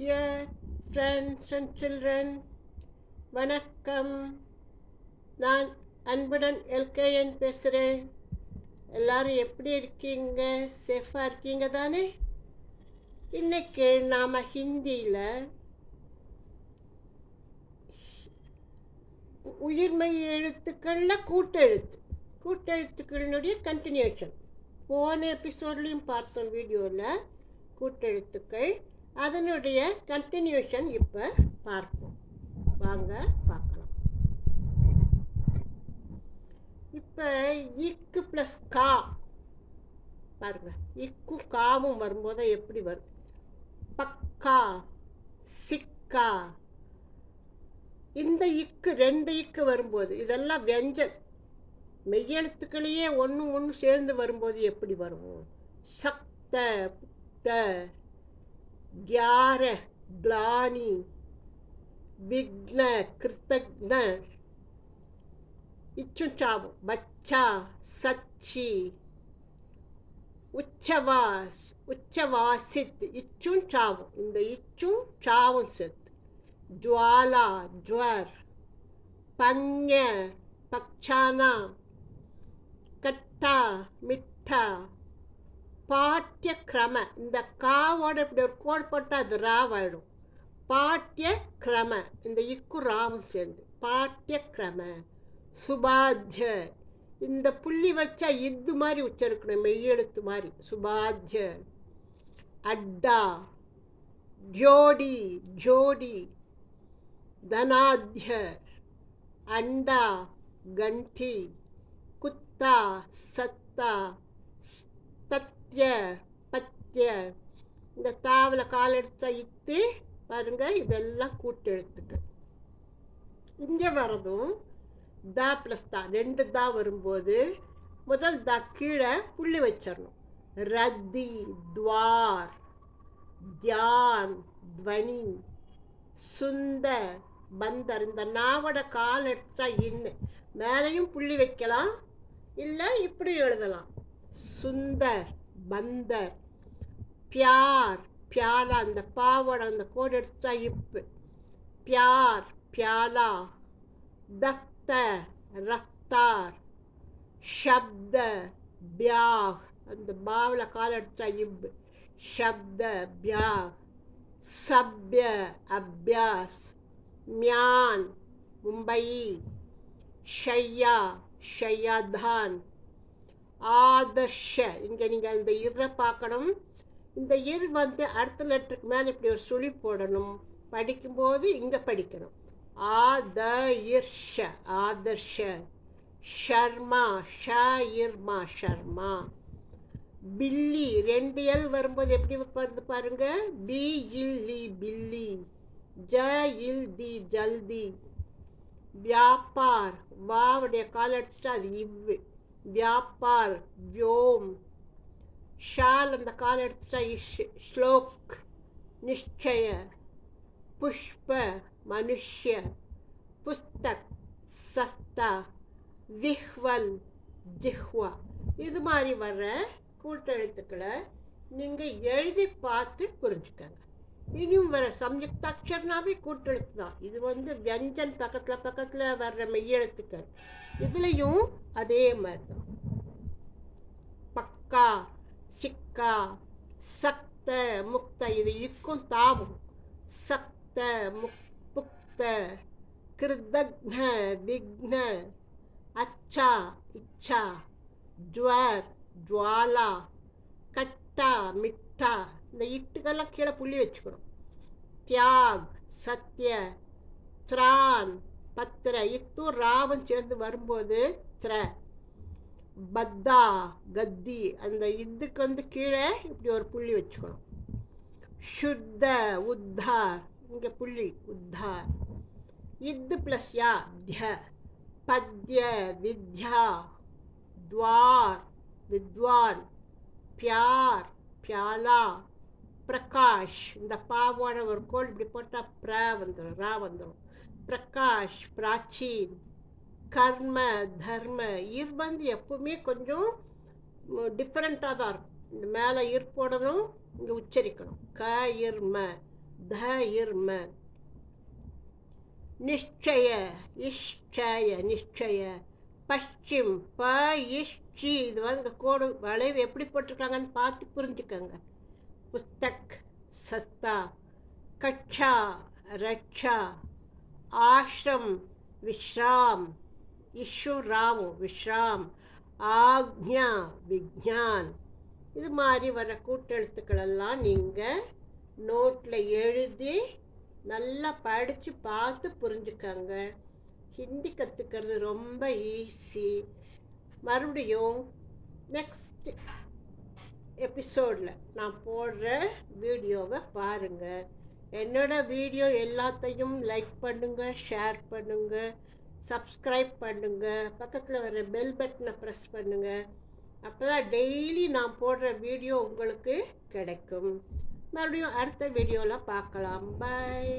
Dear friends and children, வணக்கம். நான் அன்புடன் எல்கேஎன் பேசுகிறேன் எல்லாரும் எப்படி இருக்கீங்க? சேஃபாக இருக்கீங்க தானே? இன்னைக்கு நாம் ஹிந்தியில் உயிர்மை எழுத்துக்களில் கூட்டெழுத்து. கூட்டெழுத்துக்களினுடைய கண்டினியூஷன் போன எபிசோட்லேயும் பார்த்தோம் வீடியோவில் கூட்டெழுத்துக்கள். அதனுடைய கண்டினியூஷன் இப்போ பார்ப்போம். வாங்க பார்க்கலாம். இப்போ இக்கு ப்ளஸ் கா. பாருங்க இக்கு காவும் வரும்போது எப்படி வரும்? பக்கா சிக்கா. இந்த இக்கு ரெண்டு இக்கு வரும்போது இதெல்லாம் வெஞ்சன் மெய்யெழுத்துக்களையே ஒன்று ஒன்று சேர்ந்து வரும்போது எப்படி வரும்? சக்த புத்த கியார கிளானி விக்ன கிருத்தக்ன இச்சும் சாவும் பச்சா சச்சி உச்சவாஸ் உச்சவாசித் இச்சும் சாவும் இந்த இச்சும் சாவும் செத்து ஜுவாலா ஜுவர் பஞ்ச பக்ஷானா கட்டா மிட்டா பாட்டிய கிரம இந்த காவோட இப்படி ஒரு கோடு போட்டால் அது ராவாயிடும் பாட்டிய கிரம இந்த இக்கு ராவும் சேர்ந்து. பாட்டிய கிரம சுபாத்திய இந்த புள்ளி வச்சா இது மாதிரி உச்சரிக்கணும். மெய்யெழுத்து மாதிரி. சுபாத்திய அட்டா. ஜோடி. ஜோடி. தனாத்திய அண்டா. கண்டி. குத்தா. சத்தா. தத் பத்திய பத்திய. இந்த தாவில் கால் எடுத்தா இத்து பாருங்க இதெல்லாம் கூட்டு எழுத்துக்கள். இங்கே வரதும் தா ப்ளஸ் தா ரெண்டு தா வரும்போது முதல் தா கீழே புள்ளி வச்சிடணும் ரத்தி துவார் தியான் துவனி சுந்தர் பந்தர். இந்த நாவோட கால் எடுத்தா இன்னு மேலையும் புள்ளி வைக்கலாம் இல்லை இப்படி எழுதலாம். சுந்தர். பந்தர் பியார் பியாலா அந்த பாவோட அந்த கோடு எடுத்தா இப்பு. பியார் பியாலா தஃப்தர் ரஃப்தார் ஷப்த பியாக். அந்த பாவில் கால் எடுத்தா இப்பு. ஷப்த பியாக். சப்ய அபியாஸ். மியான் மும்பை. ஷையா ஷையாதான் ஆதர்ஷ இங்கே நீங்கள் இந்த இரை பார்க்கணும். இந்த இர் வந்து அடுத்த லெட்டருக்கு மேலே இப்படி ஒரு சுழி போடணும். படிக்கும்போது இங்கே படிக்கணும். ஆத ஆதர்ஷ ஷர்மா. ஷ இர்மா. ஷர்மா. பில்லி. ரெண்டு எல் வரும்போது எப்படி வருது பாருங்க. பி இல்லி பில்லி. ஜ இல் தி ஜல்தி வியாபார். வாவுடைய கால் அடிச்சுட்டு அது இவ்வு. வியாபார் வியோம் ஷால் அந்த கால் எடுத்துட்டா இஷ் ஸ்லோக் நிச்சய புஷ்ப மனுஷ்ய புஸ்தக் சஸ்தா விஹ்வல் ஜிஹ்வா இது மாதிரி வர்ற கூட்டெழுத்துக்களை நீங்கள் எழுதி பார்த்து புரிஞ்சுக்கங்க இனியும் வர சம்யுக்தாட்சர்னாவே கூட்டெழுத்து தான் இது வந்து வியஞ்சன் பக்கத்தில் பக்கத்தில் வர்ற மெய்யெழுத்துக்கள். இதுலேயும் அதே மாதிரி தான் பக்கா சிக்கா சக்த முக்த இது இக்கும் தாவும். சக்த முக் புக்த கிருதக்ன விக்ன அச்சா இச்சா ஜுவர் ஜுவாலா கட்டா மிட்டா. இந்த இட்டுக்கெல்லாம் கீழே புள்ளி வச்சுக்கணும். தியாக் சத்ய திரான் பத்திர இத்தும் ராவும் சேர்ந்து வரும்போது திர பத்தா கத்தி அந்த இதுக்கு வந்து கீழே இப்படி ஒரு புள்ளி வச்சுக்கணும். சுத்த உத்தார் இங்கே புள்ளி உத்தார். இது ப்ளஸ் யா திய பத்ய வித்யா துவார் வித்வான் பியார் பியாலா பிரகாஷ் இந்த பாவோட ஒரு கோல் இப்படி போட்டால் ப்ர வந்துடும் ரா வந்துடும் பிரகாஷ் பிராச்சீன் கர்ம தர்ம இர் வந்து எப்பவுமே கொஞ்சம் டிஃப்ரெண்ட்டாக தான் இருக்கும். இந்த மேலே ஈர்ப்போடனும் இங்கே உச்சரிக்கணும். க இர்ம த இர்ம நிச்சய இஷ்டய நிச்சய பஷ்சிம் ப இஷ்டி இது வந்து கோடு வளைவு எப்படி போட்டிருக்காங்கன்னு பார்த்து புரிஞ்சுக்கோங்க. புஸ்தக் சத்தா கட்சா ரச்சா ஆஷ்ரம் விஸ்ராம் இஷுராம் விஷ்ராம் ஆக்ஞா விஜான் இது மாதிரி வர கூட்டெழுத்துக்களெல்லாம் நீங்கள் நோட்டில் எழுதி நல்லா படித்து பார்த்து புரிஞ்சுக்கங்க. ஹிந்தி கற்றுக்கிறது ரொம்ப ஈஸி மறுபடியும் நெக்ஸ்ட் எபிசோடில் நான் போடுற வீடியோவை பாருங்கள் என்னோட வீடியோ எல்லாத்தையும் லைக் பண்ணுங்கள் ஷேர் பண்ணுங்கள் சப்ஸ்கிரைப் பண்ணுங்கள் பக்கத்தில் வர பெல் பட்டனை ப்ரெஸ் பண்ணுங்கள் அப்போ தான் டெய்லி நான் போடுற வீடியோ உங்களுக்கு கிடைக்கும். மறுபடியும் அடுத்த வீடியோவில் பார்க்கலாம். பாய்